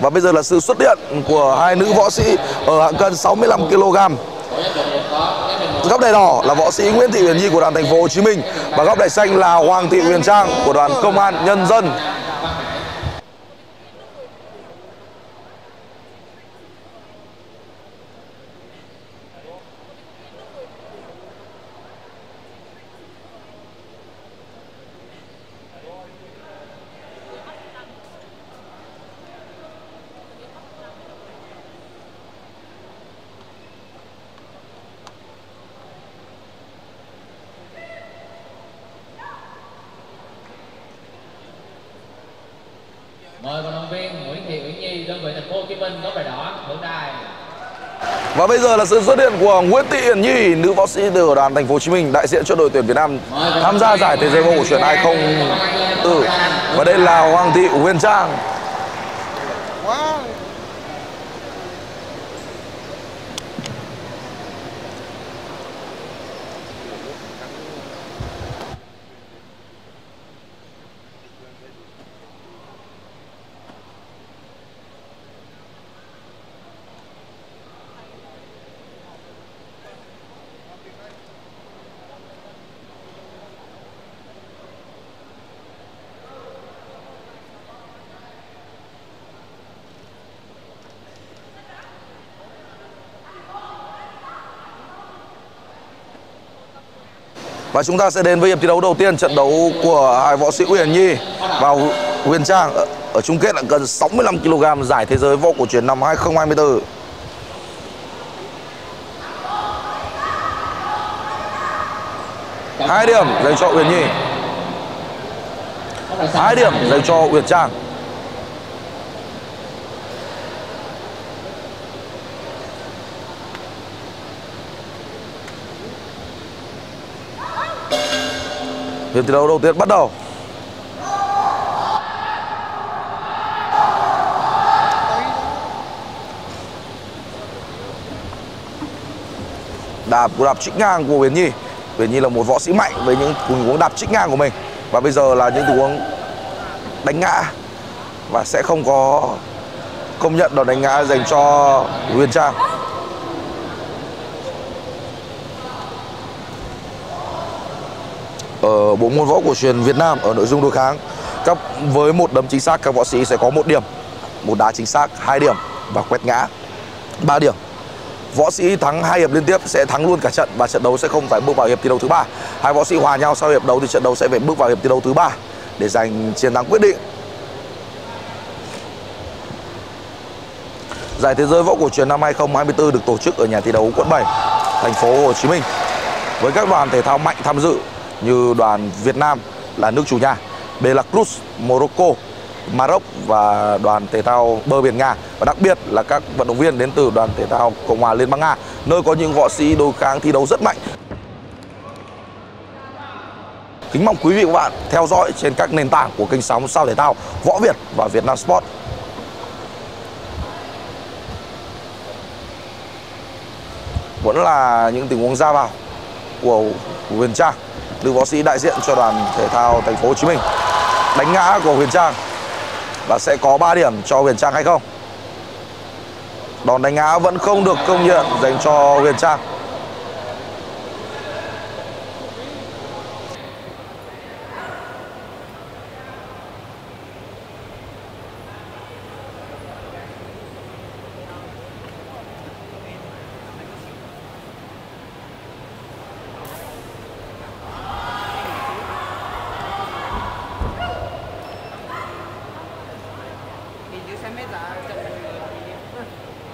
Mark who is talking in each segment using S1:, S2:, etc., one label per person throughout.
S1: Và bây giờ là sự xuất hiện của hai nữ võ sĩ ở hạng cân 65 kg. Góc đài đỏ là võ sĩ Nguyễn Thị Huyền Nhi của đoàn thành phố Hồ Chí Minh và góc đài xanh là Hoàng Thị Huyền Trang của đoàn Công an Nhân dân.
S2: Minh có bài đỏ hưởng đài.
S1: Và bây giờ là sự xuất hiện của Nguyễn Thị Hiển Nhi, nữ võ sĩ từ đoàn thành phố Hồ Chí Minh đại diện cho đội tuyển Việt Nam tham gia giải thế giới vô cổ truyền 2004. Và đây là Hoàng Thị Huyền Trang. Và chúng ta sẽ đến với hiệp thi đấu đầu tiên trận đấu của hai võ sĩ Huyền Nhi và Huyền Trang ở, ở chung kết là gần 65 kg giải thế giới võ cổ truyền năm 2024. Hai điểm dành cho Huyền Nhi. Hai điểm dành cho Huyền Trang. Hiệp thi đấu đầu tiên bắt đầu. Đạp cú đạp trích ngang của Huyền Nhi. Huyền Nhi là một võ sĩ mạnh với những tình huống đạp trích ngang của mình. Và bây giờ là những tình huống đánh ngã và sẽ không có công nhận đòn đánh ngã dành cho Huyền Trang. ở bộ môn võ cổ truyền Việt Nam ở nội dung đối kháng. Các với một đấm chính xác các võ sĩ sẽ có một điểm một đá chính xác hai điểm và quét ngã. 3 điểm. Võ sĩ thắng hai hiệp liên tiếp sẽ thắng luôn cả trận và trận đấu sẽ không phải bước vào hiệp thi đấu thứ ba. Hai võ sĩ hòa nhau sau hiệp đấu thì trận đấu sẽ phải bước vào hiệp thi đấu thứ ba để giành chiến thắng quyết định. Giải thế giới võ cổ truyền năm 2024 được tổ chức ở nhà thi đấu quận 7, thành phố Hồ Chí Minh. Với các đoàn thể thao mạnh tham dự như đoàn Việt Nam là nước chủ nhà, Belarus, Morocco, Maroc và đoàn thể thao bờ biển Nga và đặc biệt là các vận động viên đến từ đoàn thể thao Cộng hòa Liên bang Nga nơi có những võ sĩ đối kháng thi đấu rất mạnh. Kính mong quý vị và các bạn theo dõi trên các nền tảng của kênh sóng sao thể thao Võ Việt và Việt Nam Sport. Vẫn là những tình huống ra vào của Huyền Trang nữ võ sĩ đại diện cho đoàn thể thao thành phố Hồ Chí Minh. Đánh ngã của Huyền Trang. Và sẽ có 3 điểm cho Huyền Trang hay không? Đòn đánh ngã vẫn không được công nhận dành cho Huyền Trang.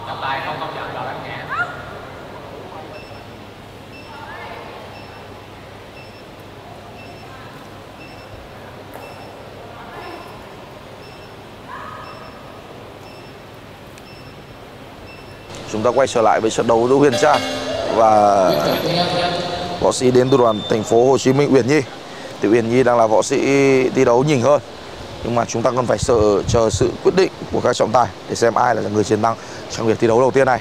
S2: Trọng tài không công nhận đòn đánh ngã.
S1: chúng ta quay trở lại với trận đấu giữa Huyền Trang và võ sĩ đến từ đoàn thành phố Hồ Chí Minh Uyển Nhi thì Uyển Nhi đang là võ sĩ thi đấu nhỉnh hơn nhưng mà chúng ta còn phải sợ, chờ sự quyết định của các trọng tài để xem ai là người chiến thắng trong việc thi đấu đầu tiên này.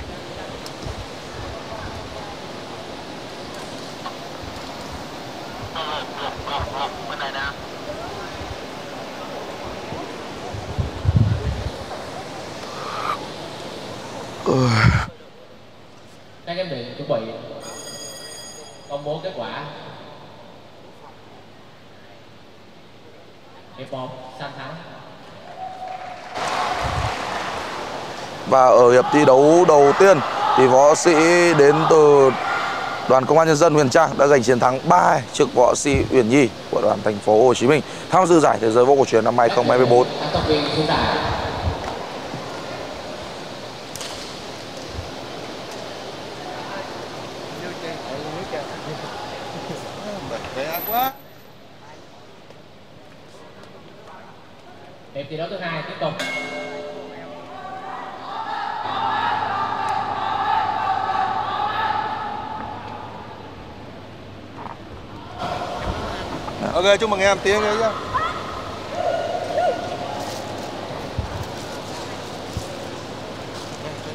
S2: Các giám định chuẩn bị công bố kết quả. Hiệp một xanh thắng.
S1: Và ở hiệp thi đấu đầu tiên thì võ sĩ đến từ đoàn công an nhân dân Huyền Trang đã giành chiến thắng 3 trước võ sĩ Uyển Nhi của đoàn thành phố Hồ Chí Minh. Tham dự giải thế giới võ cổ truyền năm 2024.
S2: các tập viên xuống đài hiệp thi đấu thứ hai tiếp tục
S3: Ok, chúc mừng em tiếng đấy nhá.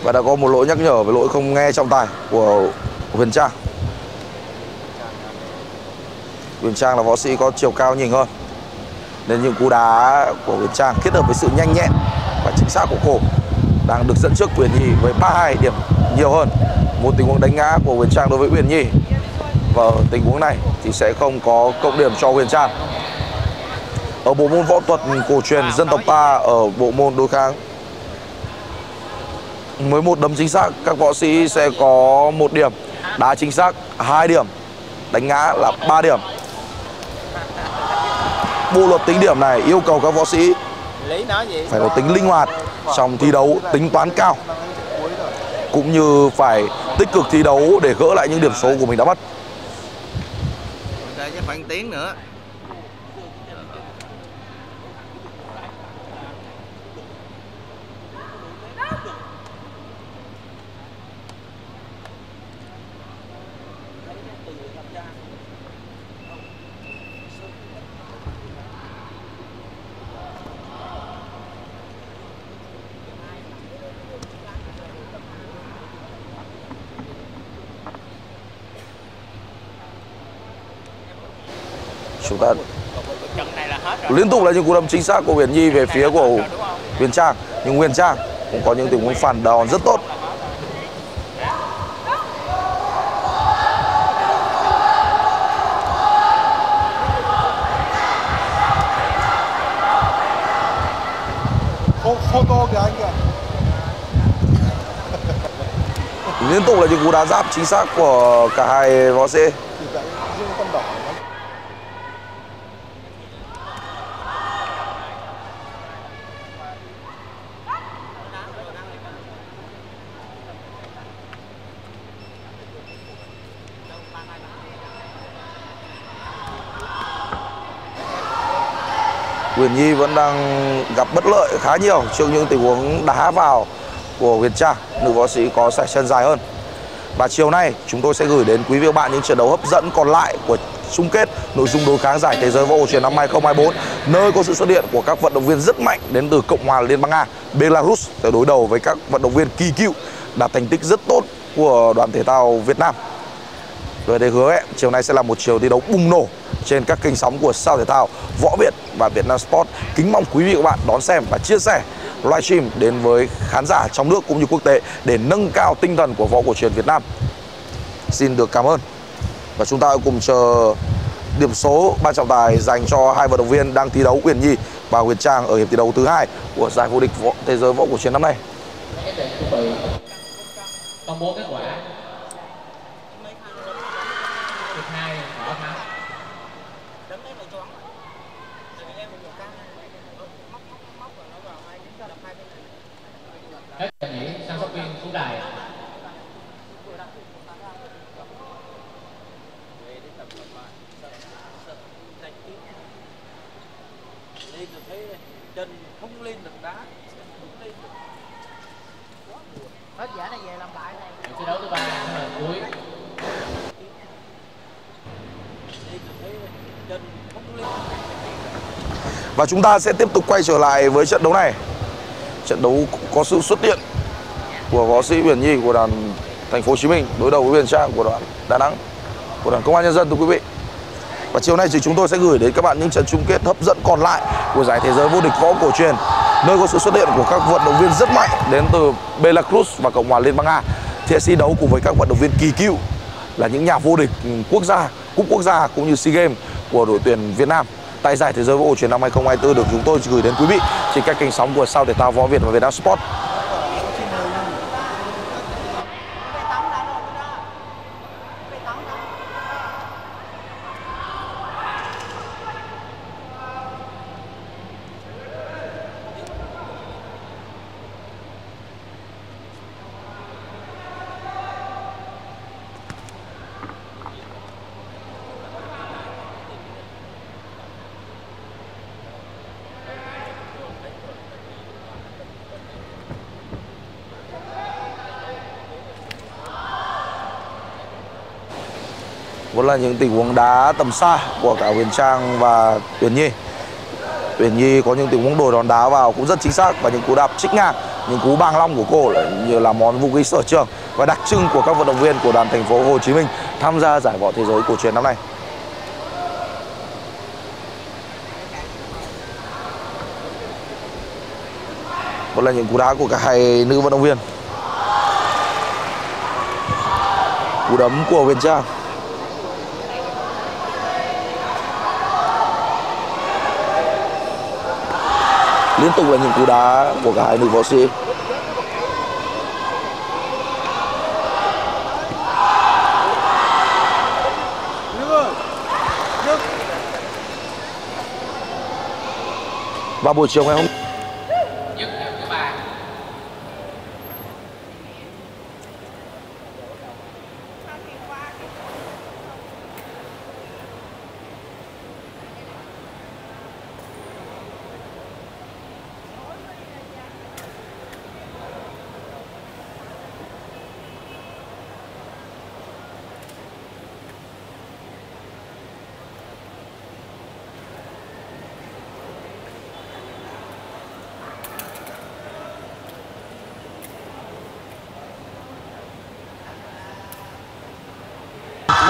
S1: Và đã có một lỗi nhắc nhở về lỗi không nghe trọng tài của Huyền Trang. Huyền Trang là võ sĩ có chiều cao nhìn hơn nên những cú đá của Huyền Trang kết hợp với sự nhanh nhẹn và chính xác của cô đang được dẫn trước Huyền Nhi với 32 điểm nhiều hơn. Một tình huống đánh ngã của Huyền Trang đối với Huyền Nhi và ở tình huống này thì sẽ không có cộng điểm cho Huyền Trang. Ở bộ môn võ thuật cổ truyền dân tộc ta ở bộ môn đối kháng, với một đấm chính xác, các võ sĩ sẽ có một điểm đá chính xác 2 điểm đánh ngã là 3 điểm bộ luật tính điểm này yêu cầu các võ sĩ phải có tính linh hoạt trong thi đấu tính toán cao cũng như phải tích cực thi đấu để gỡ lại những điểm số của mình đã mất
S3: chứ khoảng tiếng nữa.
S1: Chúng ta liên tục là những cú đâm chính xác của Huyền Nhi về phía của Huyền Trang. Nhưng Huyền Trang cũng có những tình huống phản đòn rất tốt. Liên tục là những cú đá giáp chính xác của cả hai võ sĩ
S3: Thì tại riêng con đỏ nó
S1: Huyền Nhi vẫn đang gặp bất lợi khá nhiều trước những tình huống đá vào của Huyền Trang, nữ võ sĩ có sải chân dài hơn. Và chiều nay chúng tôi sẽ gửi đến quý vị và bạn những trận đấu hấp dẫn còn lại của chung kết nội dung đối kháng giải thế giới võ cổ truyền năm 2024 nơi có sự xuất hiện của các vận động viên rất mạnh đến từ Cộng hòa Liên bang Nga, Belarus để đối đầu với các vận động viên kỳ cựu đạt thành tích rất tốt của đoàn thể thao Việt Nam. Tôi đây hứa ấy, chiều nay sẽ là một chiều thi đấu bùng nổ trên các kênh sóng của sao thể thao Võ Việt và Việt Nam Sport. Kính mong quý vị và các bạn đón xem và chia sẻ livestream đến với khán giả trong nước cũng như quốc tế để nâng cao tinh thần của võ cổ truyền Việt Nam. Xin được cảm ơn. Và chúng ta cùng chờ điểm số ban trọng tài dành cho hai vận động viên đang thi đấu Uyển Nhi và Huyền Trang ở hiệp thi đấu thứ hai của giải vô địch võ thế giới võ cổ truyền năm nay.
S2: công bố kết quả hiệp hai võ thắng hết trận nghỉ sóc viên xuống đài
S4: lên được thấy chân không lên được đá không lên được hết giải này về làm lại này.
S2: Trận thi đấu thứ ba là cuối.
S1: Và chúng ta sẽ tiếp tục quay trở lại với trận đấu này. Trận đấu có sự xuất hiện của võ sĩ Huyền Nhi của đoàn thành phố Hồ Chí Minh đối đầu với Huyền Trang của đoàn Đà Nẵng của đoàn Công an nhân dân thưa quý vị. Và chiều nay thì chúng tôi sẽ gửi đến các bạn những trận chung kết hấp dẫn còn lại của giải thế giới vô địch võ cổ truyền nơi có sự xuất hiện của các vận động viên rất mạnh đến từ Belarus và Cộng hòa Liên bang Nga thì sẽ thi đấu cùng với các vận động viên kỳ cựu là những nhà vô địch quốc gia, cúp quốc gia cũng như SEA Games của đội tuyển Việt Nam tại giải thế giới vô truyền năm 2024 được chúng tôi gửi đến quý vị trên các kênh sóng của sao thể thao võ Việt và Việt Nam Sport. Cũng là những tình huống đá tầm xa của cả Huyền Trang và Tuyển Nhi Tuyển Nhi có những tình huống đổi đòn đá vào cũng rất chính xác và những cú đạp trích ngang, những cú bàng long của cô là như là món vũ khí sở trường và đặc trưng của các vận động viên của đoàn thành phố Hồ Chí Minh tham gia giải võ thế giới cổ truyền năm nay. Đó là những cú đá của cả hai nữ vận động viên. Cú đấm của Huyền Trang liên tục là những cú đá của cả hai nữ võ sĩ. Và buổi chiều ngày hôm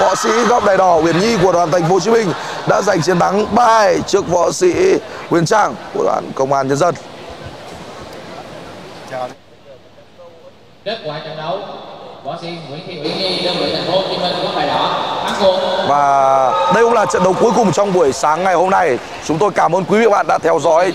S1: võ sĩ góc đài đỏ Huyền Nhi của đoàn thành phố Hồ Chí Minh đã giành chiến thắng 3 trước võ sĩ Huyền Trang của đoàn Công an Nhân dân.
S2: kết quả trận đấu võ sĩ Nguyễn Thị Uyển Nhi đơn vị thành phố Hồ Chí Minh có bài đỏ thắng cuộc
S1: Và đây cũng là trận đấu cuối cùng trong buổi sáng ngày hôm nay. Chúng tôi cảm ơn quý vị và bạn đã theo dõi